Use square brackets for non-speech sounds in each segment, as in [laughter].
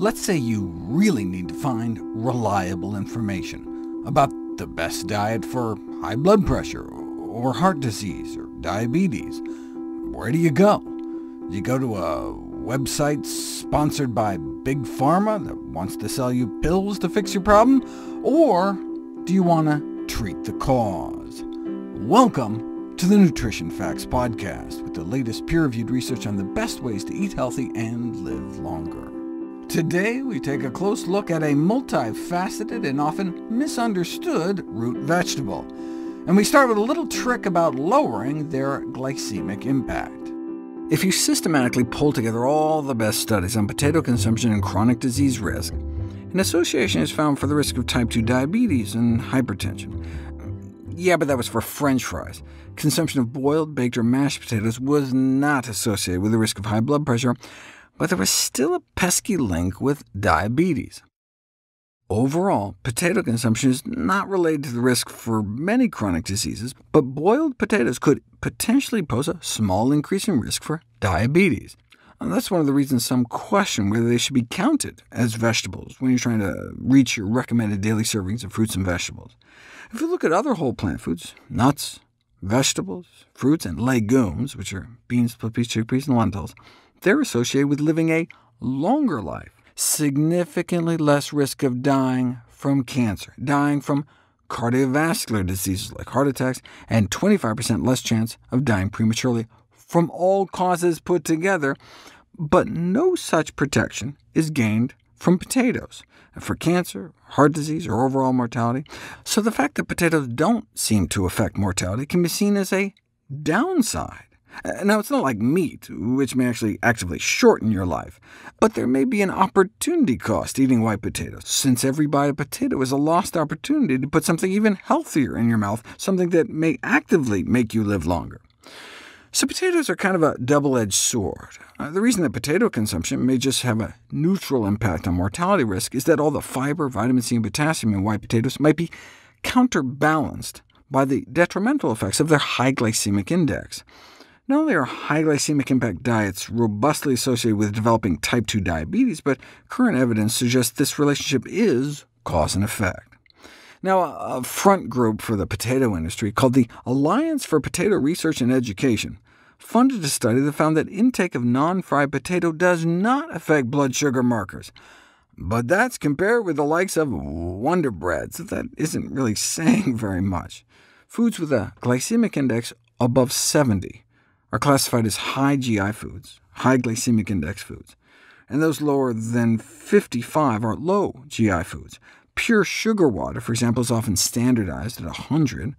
Let's say you really need to find reliable information about the best diet for high blood pressure, or heart disease, or diabetes. Where do you go? Do you go to a website sponsored by Big Pharma that wants to sell you pills to fix your problem? Or do you want to treat the cause? Welcome to the Nutrition Facts Podcast, with the latest peer-reviewed research on the best ways to eat healthy and live. Today, we take a close look at a multifaceted and often misunderstood root vegetable, and we start with a little trick about lowering their glycemic impact. If you systematically pull together all the best studies on potato consumption and chronic disease risk, an association is found for the risk of type 2 diabetes and hypertension. Yeah, but that was for french fries. Consumption of boiled, baked, or mashed potatoes was not associated with the risk of high blood pressure, but there was still a pesky link with diabetes. Overall, potato consumption is not related to the risk for many chronic diseases, but boiled potatoes could potentially pose a small increase in risk for diabetes. And that's one of the reasons some question whether they should be counted as vegetables when you're trying to reach your recommended daily servings of fruits and vegetables. If you look at other whole plant foods, nuts, vegetables, fruits, and legumes, which are beans, split peas, chickpeas, and lentils, they're associated with living a longer life, significantly less risk of dying from cancer, dying from cardiovascular diseases like heart attacks, and 25% less chance of dying prematurely from all causes put together, but no such protection is gained from potatoes for cancer, heart disease, or overall mortality. So the fact that potatoes don't seem to affect mortality can be seen as a downside. Uh, now, it's not like meat, which may actually actively shorten your life, but there may be an opportunity cost eating white potatoes, since every bite of potato is a lost opportunity to put something even healthier in your mouth, something that may actively make you live longer. So potatoes are kind of a double-edged sword. Uh, the reason that potato consumption may just have a neutral impact on mortality risk is that all the fiber, vitamin C, and potassium in white potatoes might be counterbalanced by the detrimental effects of their high glycemic index. Not only are high glycemic impact diets robustly associated with developing type 2 diabetes, but current evidence suggests this relationship is cause and effect. Now, a front group for the potato industry, called the Alliance for Potato Research and Education, funded a study that found that intake of non-fried potato does not affect blood sugar markers. But that's compared with the likes of Wonder Bread, so that isn't really [laughs] saying very much. Foods with a glycemic index above 70 are classified as high GI foods, high glycemic index foods, and those lower than 55 are low GI foods. Pure sugar water, for example, is often standardized at 100.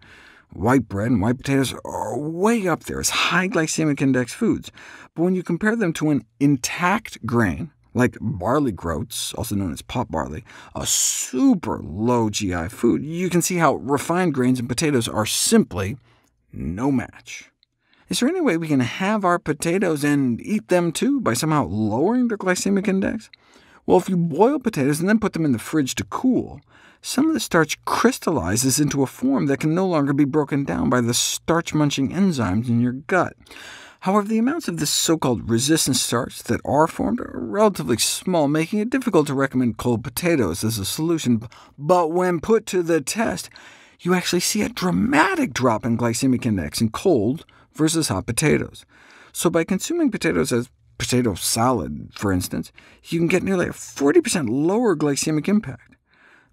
White bread and white potatoes are way up there as high glycemic index foods, but when you compare them to an intact grain, like barley groats, also known as pot barley, a super low GI food, you can see how refined grains and potatoes are simply no match. Is there any way we can have our potatoes and eat them too, by somehow lowering their glycemic index? Well, if you boil potatoes and then put them in the fridge to cool, some of the starch crystallizes into a form that can no longer be broken down by the starch-munching enzymes in your gut. However, the amounts of this so-called resistant starch that are formed are relatively small, making it difficult to recommend cold potatoes as a solution. But when put to the test, you actually see a dramatic drop in glycemic index in cold versus hot potatoes. So by consuming potatoes as potato salad, for instance, you can get nearly a 40% lower glycemic impact.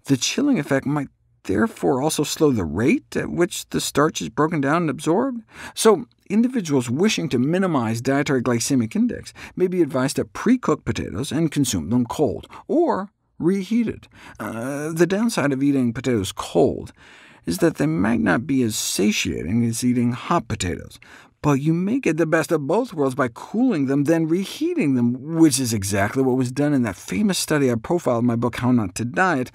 The chilling effect might therefore also slow the rate at which the starch is broken down and absorbed. So individuals wishing to minimize dietary glycemic index may be advised to pre-cook potatoes and consume them cold, or reheated. Uh, the downside of eating potatoes cold is that they might not be as satiating as eating hot potatoes, but you may get the best of both worlds by cooling them, then reheating them, which is exactly what was done in that famous study I profiled in my book How Not to Diet.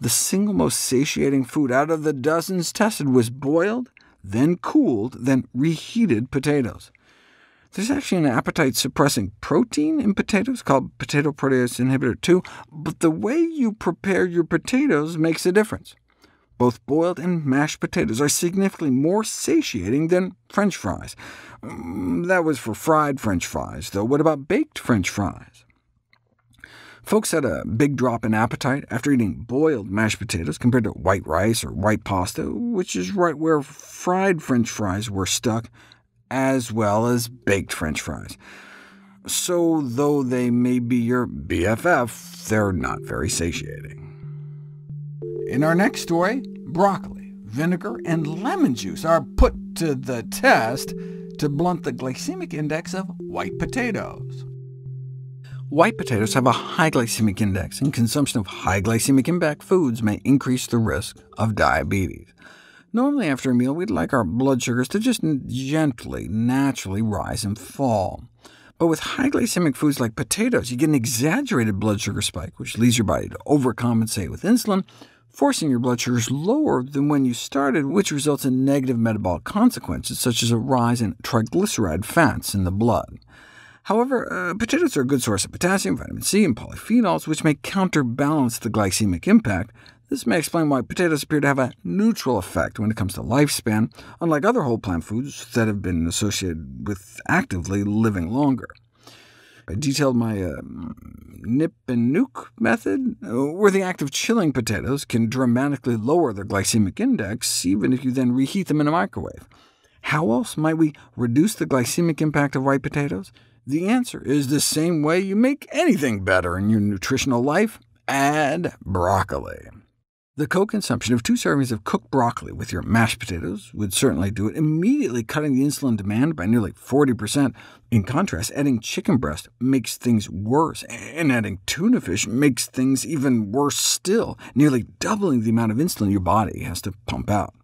The single most satiating food out of the dozens tested was boiled, then cooled, then reheated potatoes. There's actually an appetite-suppressing protein in potatoes called potato protease inhibitor 2, but the way you prepare your potatoes makes a difference. Both boiled and mashed potatoes are significantly more satiating than French fries. Mm, that was for fried French fries, though. What about baked French fries? Folks had a big drop in appetite after eating boiled mashed potatoes compared to white rice or white pasta, which is right where fried french fries were stuck, as well as baked french fries. So though they may be your BFF, they're not very satiating. In our next story, broccoli, vinegar, and lemon juice are put to the test to blunt the glycemic index of white potatoes. White potatoes have a high glycemic index, and consumption of high glycemic impact foods may increase the risk of diabetes. Normally after a meal, we'd like our blood sugars to just gently, naturally rise and fall. But with high glycemic foods like potatoes, you get an exaggerated blood sugar spike, which leads your body to overcompensate with insulin, forcing your blood sugars lower than when you started, which results in negative metabolic consequences, such as a rise in triglyceride fats in the blood. However, uh, potatoes are a good source of potassium, vitamin C, and polyphenols, which may counterbalance the glycemic impact. This may explain why potatoes appear to have a neutral effect when it comes to lifespan, unlike other whole plant foods that have been associated with actively living longer. I detailed my uh, nip and nuke method, uh, where the act of chilling potatoes can dramatically lower their glycemic index, even if you then reheat them in a microwave. How else might we reduce the glycemic impact of white potatoes? The answer is the same way you make anything better in your nutritional life — add broccoli. The co-consumption of two servings of cooked broccoli with your mashed potatoes would certainly do it, immediately cutting the insulin demand by nearly 40%. In contrast, adding chicken breast makes things worse, and adding tuna fish makes things even worse still, nearly doubling the amount of insulin your body has to pump out.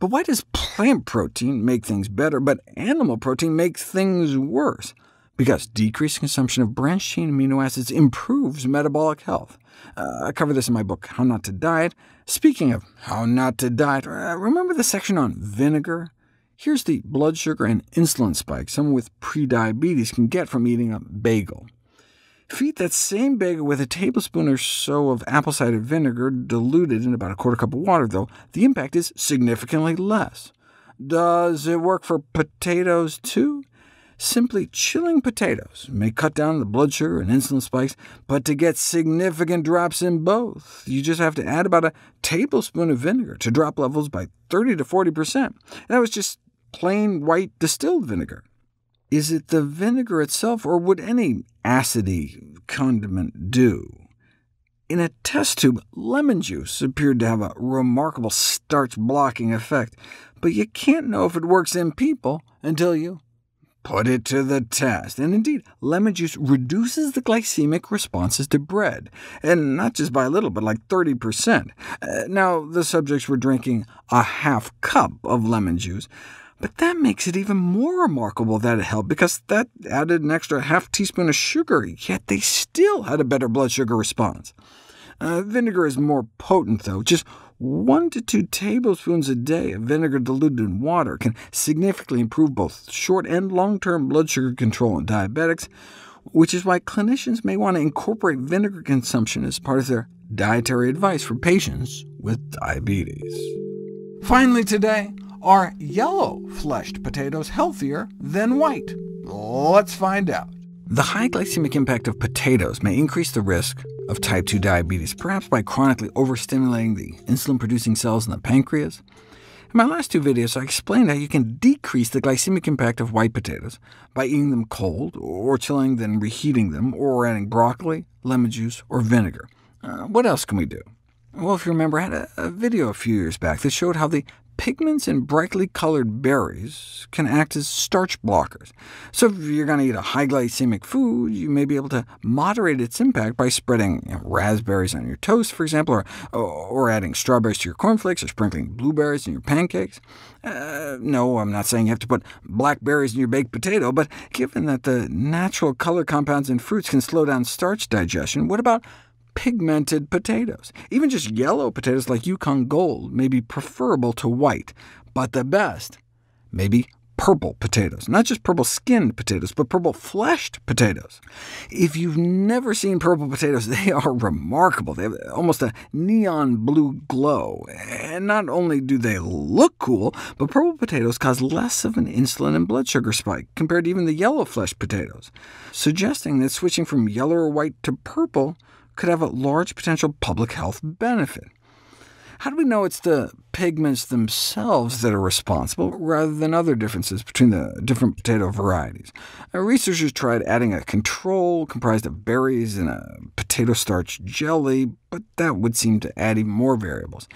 But why does plant protein make things better, but animal protein make things worse? because decreased consumption of branched-chain amino acids improves metabolic health. Uh, I cover this in my book, How Not to Diet. Speaking of how not to diet, uh, remember the section on vinegar? Here's the blood sugar and insulin spike someone with prediabetes can get from eating a bagel. Feed that same bagel with a tablespoon or so of apple cider vinegar diluted in about a quarter cup of water, though. The impact is significantly less. Does it work for potatoes too? Simply chilling potatoes may cut down the blood sugar and insulin spikes, but to get significant drops in both, you just have to add about a tablespoon of vinegar to drop levels by 30 to 40%. And that was just plain white distilled vinegar. Is it the vinegar itself, or would any acidy condiment do? In a test tube, lemon juice appeared to have a remarkable starch-blocking effect, but you can't know if it works in people until you Put it to the test. And indeed, lemon juice reduces the glycemic responses to bread, and not just by a little, but like 30%. Uh, now, the subjects were drinking a half cup of lemon juice, but that makes it even more remarkable that it helped, because that added an extra half teaspoon of sugar, yet they still had a better blood sugar response. Uh, vinegar is more potent, though. Just 1 to 2 tablespoons a day of vinegar diluted in water can significantly improve both short and long-term blood sugar control in diabetics, which is why clinicians may want to incorporate vinegar consumption as part of their dietary advice for patients with diabetes. Finally today, are yellow-fleshed potatoes healthier than white? Let's find out. The high glycemic impact of potatoes may increase the risk of type 2 diabetes, perhaps by chronically overstimulating the insulin-producing cells in the pancreas. In my last two videos, I explained how you can decrease the glycemic impact of white potatoes by eating them cold, or chilling then reheating them, or adding broccoli, lemon juice, or vinegar. Uh, what else can we do? Well, if you remember, I had a, a video a few years back that showed how the Pigments in brightly colored berries can act as starch blockers. So if you're going to eat a high glycemic food, you may be able to moderate its impact by spreading you know, raspberries on your toast, for example, or, or adding strawberries to your cornflakes, or sprinkling blueberries in your pancakes. Uh, no, I'm not saying you have to put blackberries in your baked potato, but given that the natural color compounds in fruits can slow down starch digestion, what about pigmented potatoes. Even just yellow potatoes like Yukon Gold may be preferable to white, but the best may be purple potatoes. Not just purple-skinned potatoes, but purple-fleshed potatoes. If you've never seen purple potatoes, [laughs] they are remarkable. They have almost a neon blue glow. And not only do they look cool, but purple potatoes cause less of an insulin and blood sugar spike compared to even the yellow-fleshed potatoes, suggesting that switching from yellow or white to purple could have a large potential public health benefit. How do we know it's the pigments themselves that are responsible, rather than other differences between the different potato varieties? Now, researchers tried adding a control comprised of berries and a potato starch jelly, but that would seem to add even more variables.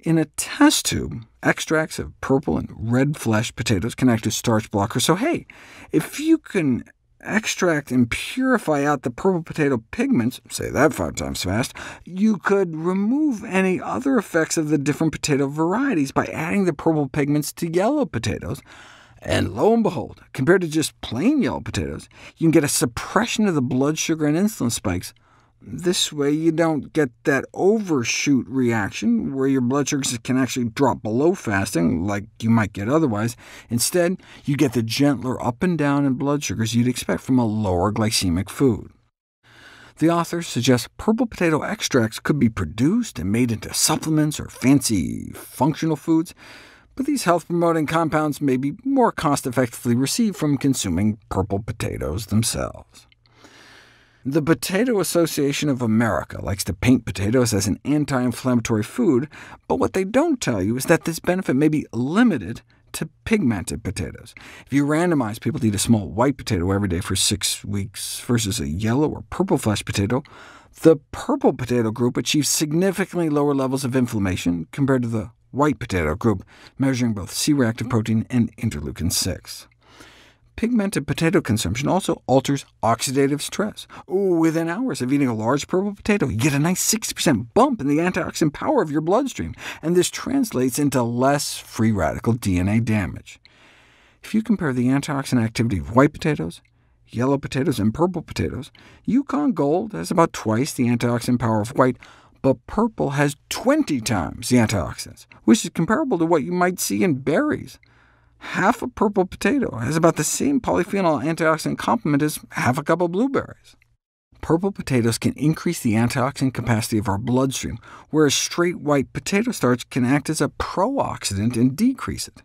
In a test tube, extracts of purple and red flesh potatoes can act as starch blockers, so hey, if you can extract and purify out the purple potato pigments, say that five times fast, you could remove any other effects of the different potato varieties by adding the purple pigments to yellow potatoes. And lo and behold, compared to just plain yellow potatoes, you can get a suppression of the blood sugar and insulin spikes this way you don't get that overshoot reaction, where your blood sugars can actually drop below fasting, like you might get otherwise. Instead, you get the gentler up and down in blood sugars you'd expect from a lower glycemic food. The authors suggest purple potato extracts could be produced and made into supplements or fancy functional foods, but these health-promoting compounds may be more cost-effectively received from consuming purple potatoes themselves. The Potato Association of America likes to paint potatoes as an anti-inflammatory food, but what they don't tell you is that this benefit may be limited to pigmented potatoes. If you randomize people to eat a small white potato every day for six weeks versus a yellow or purple flesh potato, the purple potato group achieves significantly lower levels of inflammation compared to the white potato group, measuring both C-reactive protein and interleukin-6 pigmented potato consumption also alters oxidative stress. Within hours of eating a large purple potato, you get a nice 60% bump in the antioxidant power of your bloodstream, and this translates into less free radical DNA damage. If you compare the antioxidant activity of white potatoes, yellow potatoes, and purple potatoes, Yukon Gold has about twice the antioxidant power of white, but purple has 20 times the antioxidants, which is comparable to what you might see in berries half a purple potato has about the same polyphenol antioxidant complement as half a cup of blueberries. Purple potatoes can increase the antioxidant capacity of our bloodstream, whereas straight white potato starch can act as a pro-oxidant and decrease it.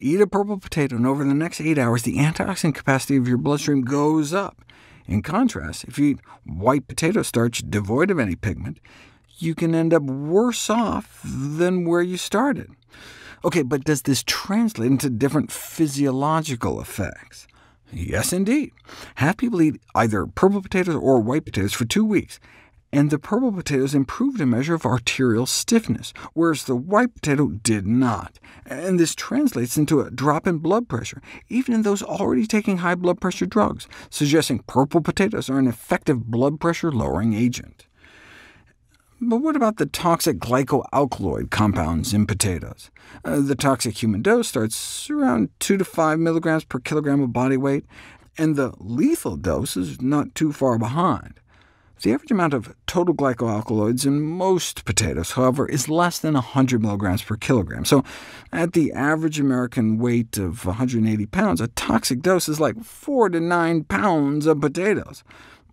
Eat a purple potato, and over the next 8 hours, the antioxidant capacity of your bloodstream goes up. In contrast, if you eat white potato starch devoid of any pigment, you can end up worse off than where you started. OK, but does this translate into different physiological effects? Yes, indeed. Have people eat either purple potatoes or white potatoes for two weeks, and the purple potatoes improved a measure of arterial stiffness, whereas the white potato did not. And this translates into a drop in blood pressure, even in those already taking high blood pressure drugs, suggesting purple potatoes are an effective blood pressure-lowering agent. But what about the toxic glycoalkaloid compounds in potatoes? Uh, the toxic human dose starts around 2 to 5 milligrams per kilogram of body weight, and the lethal dose is not too far behind. The average amount of total glycoalkaloids in most potatoes, however, is less than 100 milligrams per kilogram. So at the average American weight of 180 pounds, a toxic dose is like 4 to 9 pounds of potatoes.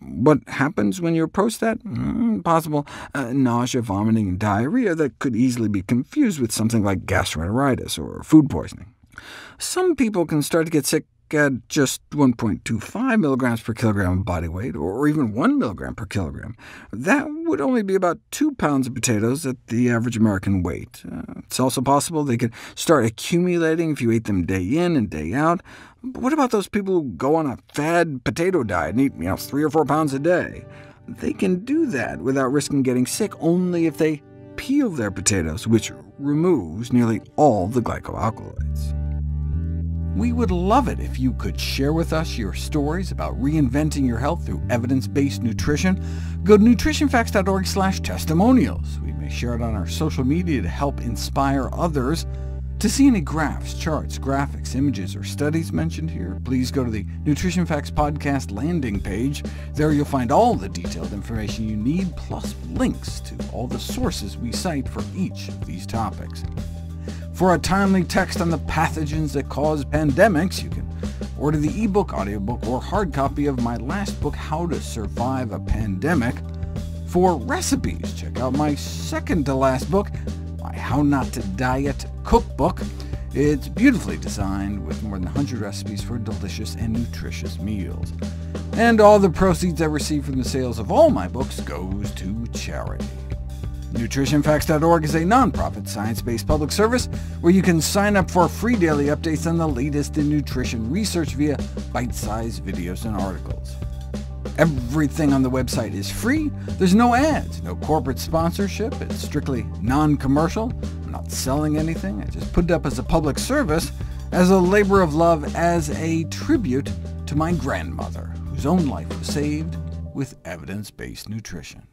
What happens when you approach that? Mm, possible uh, nausea, vomiting, and diarrhea that could easily be confused with something like gastroenteritis or food poisoning. Some people can start to get sick at just 1.25 milligrams per kilogram of body weight, or even 1 milligram per kilogram. That would only be about 2 pounds of potatoes at the average American weight. Uh, it's also possible they could start accumulating if you ate them day in and day out. But what about those people who go on a fad potato diet and eat you know, 3 or 4 pounds a day? They can do that without risking getting sick only if they peel their potatoes, which removes nearly all the glycoalkaloids. We would love it if you could share with us your stories about reinventing your health through evidence-based nutrition. Go to nutritionfacts.org slash testimonials. We may share it on our social media to help inspire others. To see any graphs, charts, graphics, images, or studies mentioned here, please go to the Nutrition Facts Podcast landing page. There you'll find all the detailed information you need, plus links to all the sources we cite for each of these topics. For a timely text on the pathogens that cause pandemics, you can order the ebook, audiobook, or hard copy of my last book, How to Survive a Pandemic. For recipes, check out my second-to-last book, my How Not to Diet cookbook. It's beautifully designed with more than 100 recipes for delicious and nutritious meals. And all the proceeds I receive from the sales of all my books goes to charity. NutritionFacts.org is a nonprofit, science-based public service where you can sign up for free daily updates on the latest in nutrition research via bite-sized videos and articles. Everything on the website is free. There's no ads, no corporate sponsorship. It's strictly non-commercial. I'm not selling anything. I just put it up as a public service, as a labor of love, as a tribute to my grandmother, whose own life was saved with evidence-based nutrition.